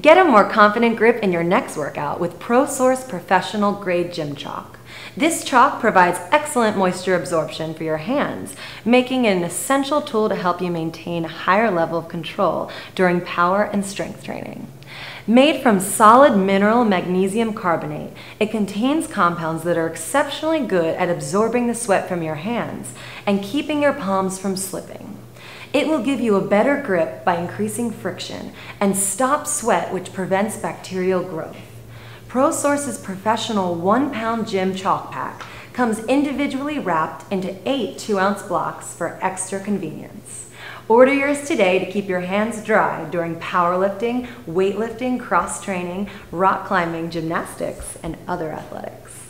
Get a more confident grip in your next workout with ProSource Professional Grade Gym Chalk. This chalk provides excellent moisture absorption for your hands, making it an essential tool to help you maintain a higher level of control during power and strength training. Made from solid mineral magnesium carbonate, it contains compounds that are exceptionally good at absorbing the sweat from your hands and keeping your palms from slipping. It will give you a better grip by increasing friction and stop sweat, which prevents bacterial growth. ProSource's professional one pound gym chalk pack comes individually wrapped into eight two ounce blocks for extra convenience. Order yours today to keep your hands dry during powerlifting, weightlifting, cross training, rock climbing, gymnastics, and other athletics.